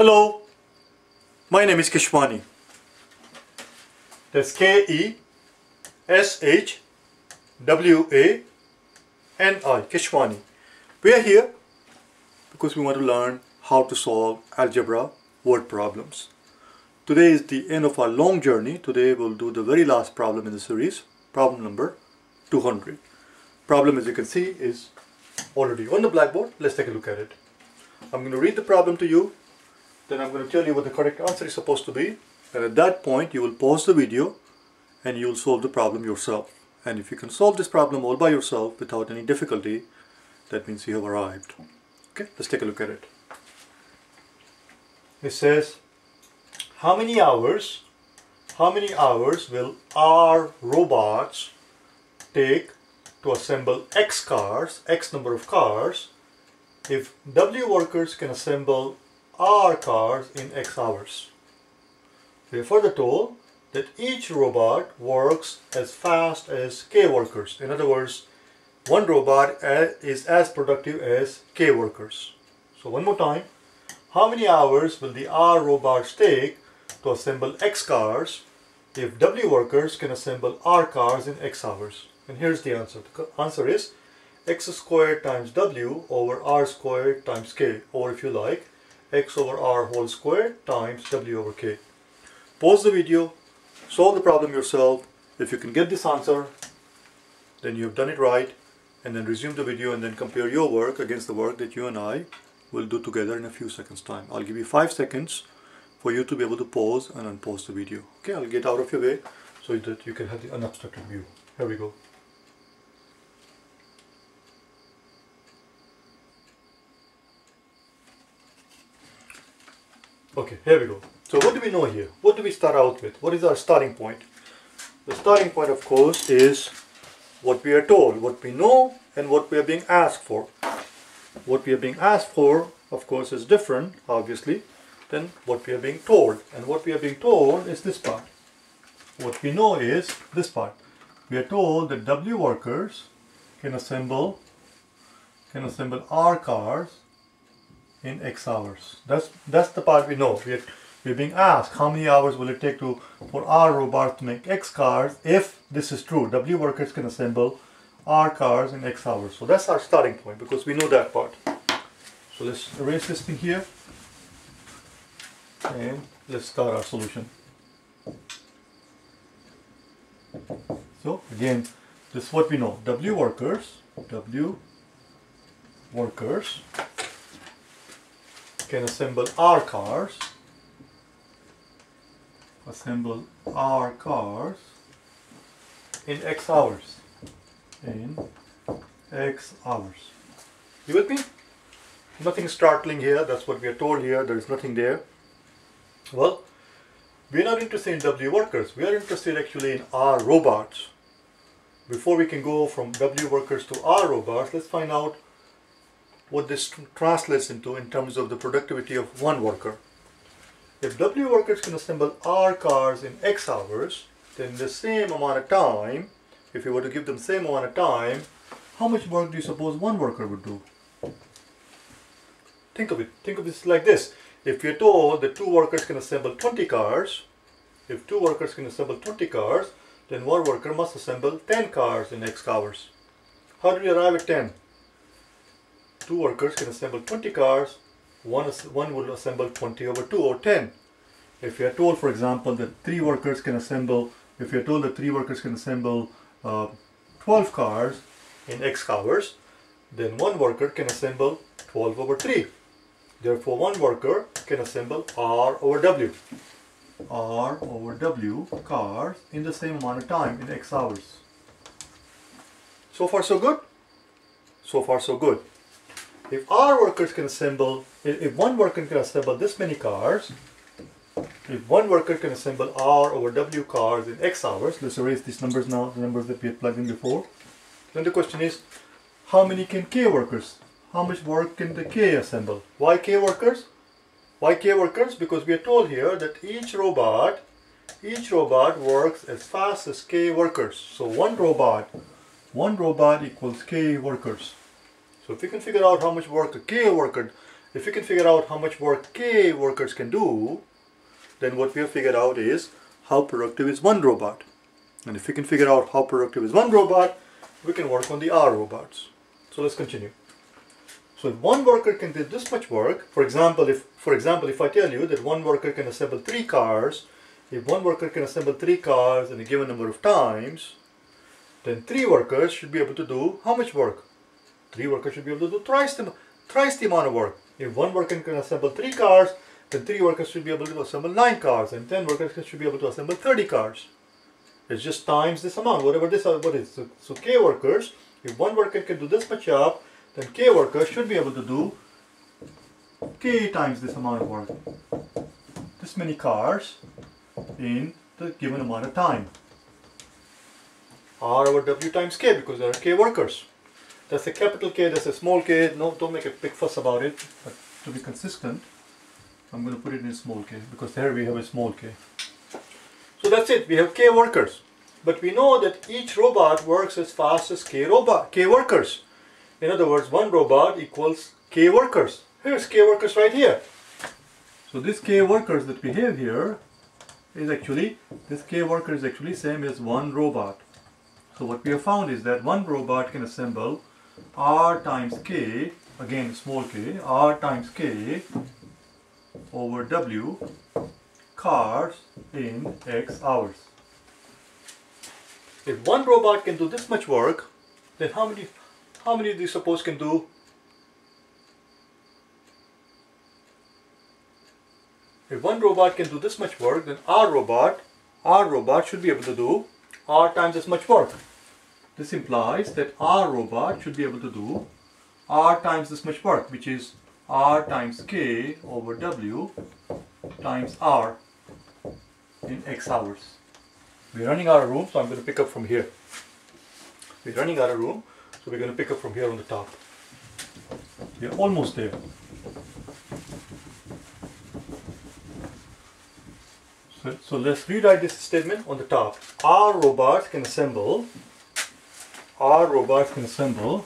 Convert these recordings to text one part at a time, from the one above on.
Hello, my name is Keshwani. That's K-E-S-H-W-A-N-I, Keshwani. We are here because we want to learn how to solve algebra word problems. Today is the end of our long journey. Today we'll do the very last problem in the series, problem number 200. Problem as you can see is already on the blackboard. Let's take a look at it. I'm going to read the problem to you then I'm going to tell you what the correct answer is supposed to be. And at that point you will pause the video and you will solve the problem yourself. And if you can solve this problem all by yourself without any difficulty that means you have arrived. Okay let's take a look at it. It says how many hours how many hours will our robots take to assemble X cars, X number of cars, if W workers can assemble R cars in X hours. We further told that each robot works as fast as K workers. In other words, one robot is as productive as K workers. So one more time, how many hours will the R robots take to assemble X cars if W workers can assemble R cars in X hours? And here's the answer. The answer is x squared times w over r squared times k, or if you like, x over r whole squared times w over k. Pause the video, solve the problem yourself. If you can get this answer, then you have done it right, and then resume the video and then compare your work against the work that you and I will do together in a few seconds time. I'll give you five seconds for you to be able to pause and unpause the video. Okay, I'll get out of your way so that you can have the unobstructed view. Here we go. Okay, here we go. So what do we know here? What do we start out with? What is our starting point? The starting point, of course, is what we are told, what we know, and what we are being asked for. What we are being asked for, of course, is different, obviously, than what we are being told. And what we are being told is this part. What we know is this part. We are told that W workers can assemble can assemble R cars in X hours. That's that's the part we know. We're, we're being asked how many hours will it take to for our robot to make X cars if this is true. W workers can assemble R cars in X hours. So that's our starting point because we know that part. So let's erase this thing here and let's start our solution. So again, this is what we know. W workers, W workers can assemble R cars. Assemble R cars. In X hours. In X hours. You with me? Nothing startling here that's what we are told here there is nothing there. Well we are not interested in W workers we are interested actually in R robots. Before we can go from W workers to R robots let's find out what this translates into in terms of the productivity of one worker. If W workers can assemble R cars in X hours, then the same amount of time, if you were to give them the same amount of time, how much work do you suppose one worker would do? Think of it. Think of this like this. If you're told that two workers can assemble 20 cars, if two workers can assemble 20 cars, then one worker must assemble 10 cars in X hours. How do we arrive at 10? Two workers can assemble 20 cars, one, one will assemble 20 over 2 or 10. If you are told, for example, that three workers can assemble, if you are told that three workers can assemble uh, 12 cars in X hours, then one worker can assemble 12 over 3. Therefore, one worker can assemble R over W. R over W cars in the same amount of time in X hours. So far so good? So far so good if our workers can assemble, if one worker can assemble this many cars, if one worker can assemble R over W cars in X hours, let's erase these numbers now, the numbers that we had plugged in before. Then the question is, how many can K workers? How much work can the K assemble? Why K workers? Why K workers? Because we are told here that each robot, each robot works as fast as K workers. So one robot, one robot equals K workers. So if we can figure out how much work a K worker if we can figure out how much work k workers can do, then what we have figured out is how productive is one robot. And if we can figure out how productive is one robot, we can work on the R robots. So let's continue. So if one worker can do this much work, for example, if for example, if I tell you that one worker can assemble three cars, if one worker can assemble three cars in a given number of times, then three workers should be able to do how much work? Three workers should be able to do thrice the, thrice the amount of work. If one worker can assemble three cars, then three workers should be able to assemble nine cars, and ten workers should be able to assemble 30 cars. It's just times this amount, whatever this what is. So, so k workers, if one worker can do this much job, then k workers should be able to do k times this amount of work. This many cars in the given amount of time. R over W times K because there are K workers. That's a capital K, there's a small k. No, don't make a big fuss about it. But to be consistent, I'm going to put it in small k because there we have a small k. So that's it. We have K workers. But we know that each robot works as fast as K robot, K workers. In other words, one robot equals K workers. Here's K workers right here. So this K workers that we have here is actually, this K worker is actually same as one robot. So what we have found is that one robot can assemble R times K, again small k, R times K over W cars in X hours. If one robot can do this much work, then how many, how many do you suppose can do If one robot can do this much work, then our robot, our robot should be able to do R times as much work. This implies that our robot should be able to do R times this much work, which is R times K over W times R in X hours. We're running out of room, so I'm going to pick up from here. We're running out of room, so we're going to pick up from here on the top. We're almost there. So, so let's rewrite this statement on the top. Our robots can assemble, our robots can assemble.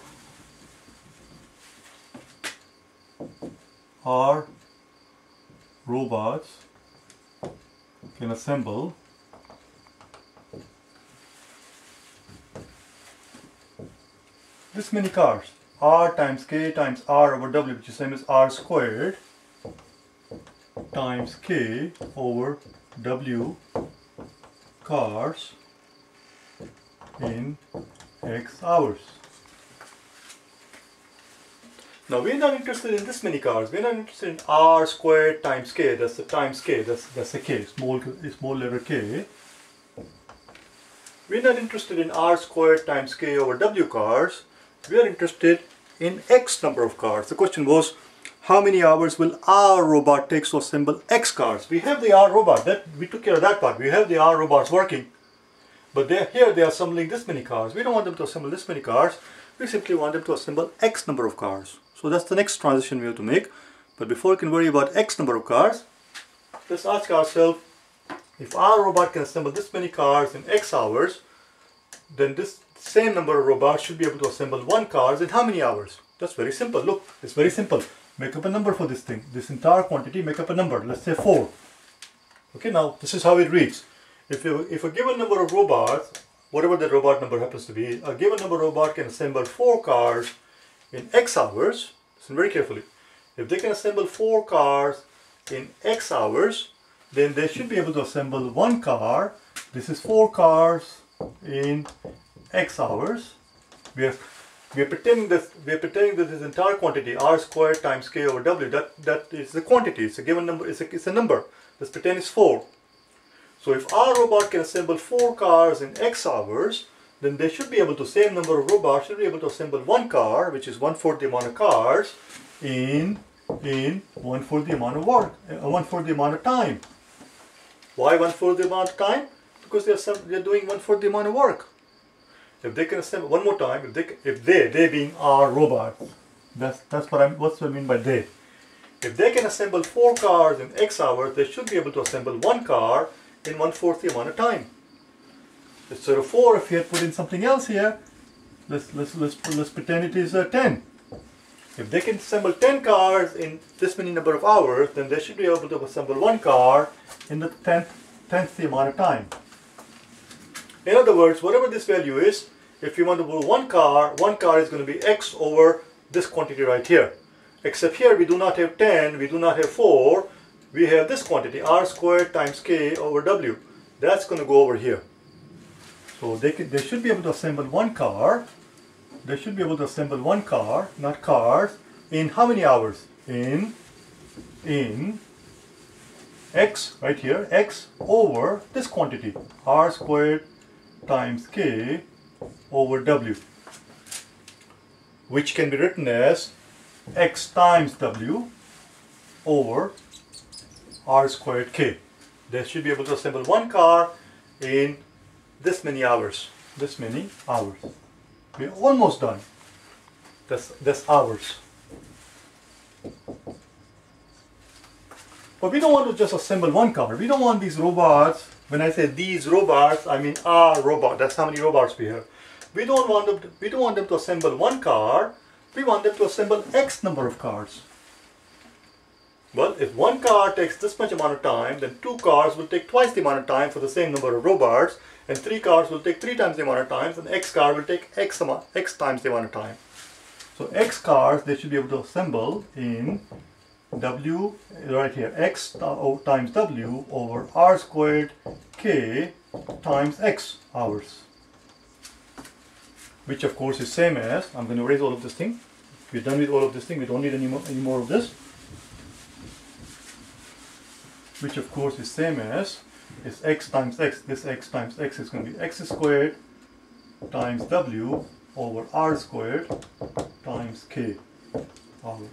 Our robots can assemble. This many cars. R times k times r over w which is same as r squared times k over w cars in x hours. Now we're not interested in this many cars. We're not interested in r squared times k. That's the times k. That's that's a k. Small small letter k. We're not interested in r squared times k over w cars. We are interested in x number of cars. The question was, how many hours will our robot take to assemble X cars? We have the R robot, that we took care of that part. We have the R robots working. But here they are assembling this many cars. We don't want them to assemble this many cars. We simply want them to assemble X number of cars. So that's the next transition we have to make. But before we can worry about X number of cars, let's ask ourselves, if our robot can assemble this many cars in X hours, then this same number of robots should be able to assemble one cars in how many hours? That's very simple. Look, it's very simple make up a number for this thing. This entire quantity, make up a number. Let's say 4. Okay, now this is how it reads. If, you, if a given number of robots, whatever the robot number happens to be, a given number of robots can assemble 4 cars in X hours, listen very carefully, if they can assemble 4 cars in X hours, then they should be able to assemble one car. This is 4 cars in X hours. We have we are pretending that we are pretending that this entire quantity r squared times k over w that that is the quantity. It's a given number. It's a, it's a number. Let's pretend it's four. So if our robot can assemble four cars in x hours, then they should be able to same number of robots should be able to assemble one car, which is one fourth the amount of cars, in in one fourth the amount of work, uh, one fourth the amount of time. Why one fourth the amount of time? Because they're they're doing one fourth the amount of work. If they can assemble one more time, if they if they they being our robots, that's that's what I'm what's what I mean by they. If they can assemble four cars in X hours, they should be able to assemble one car in one fourth the amount of time. Instead of four, if you had put in something else here, let's let's let's let's pretend it is uh, ten. If they can assemble 10 cars in this many number of hours, then they should be able to assemble one car in the 10th, 10th the amount of time. In other words, whatever this value is, if you want to build one car, one car is going to be x over this quantity right here. Except here we do not have 10, we do not have 4, we have this quantity r squared times k over w. That's going to go over here. So they, can, they should be able to assemble one car they should be able to assemble one car, not cars, in how many hours? In, in x, right here, x over this quantity, r squared times k over w, which can be written as x times w over r squared k. They should be able to assemble one car in this many hours, this many hours. We're almost done. That's, that's ours. But we don't want to just assemble one car. We don't want these robots, when I say these robots, I mean our robot. That's how many robots we have. We don't want them to, we don't want them to assemble one car. We want them to assemble X number of cars. Well, if one car takes this much amount of time, then two cars will take twice the amount of time for the same number of robots, and three cars will take three times the amount of time, and x car will take x, amount, x times the amount of time. So x cars, they should be able to assemble in w, right here, x times w over r squared k times x hours. Which of course is same as, I'm going to erase all of this thing. We're done with all of this thing, we don't need any more, any more of this. Which of course is same as is x times x. This x times x is going to be x squared times w over r squared times k hours.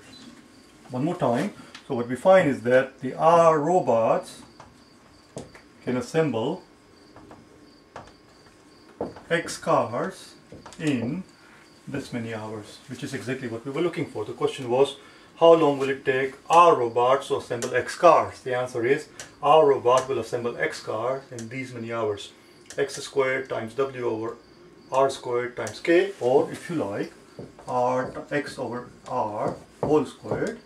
One more time. So what we find is that the R robots can assemble X cars in this many hours, which is exactly what we were looking for. The question was, how long will it take our robot to assemble X cars? The answer is our robot will assemble X cars in these many hours. X squared times W over R squared times K or if you like R X over R whole squared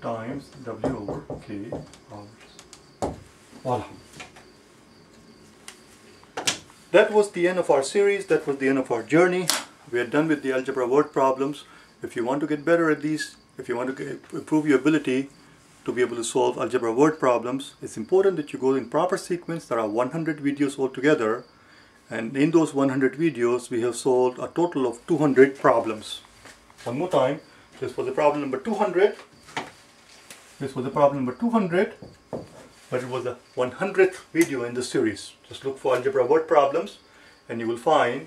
times W over K hours. Voila. That was the end of our series. That was the end of our journey. We are done with the algebra word problems. If you want to get better at these if you want to improve your ability to be able to solve algebra word problems, it's important that you go in proper sequence. There are 100 videos altogether and in those 100 videos we have solved a total of 200 problems. One more time, this was the problem number 200. This was the problem number 200 but it was the 100th video in the series. Just look for algebra word problems and you will find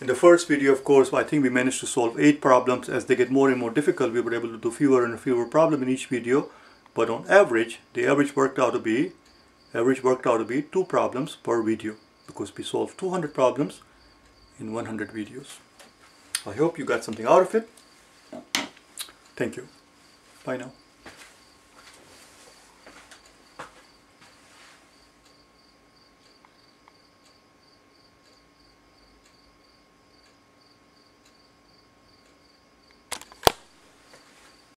in the first video, of course, I think we managed to solve eight problems. As they get more and more difficult, we were able to do fewer and fewer problems in each video. But on average, the average worked out to be average worked out to be two problems per video because we solved 200 problems in 100 videos. I hope you got something out of it. Thank you. Bye now.